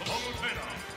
Apollo Taylor.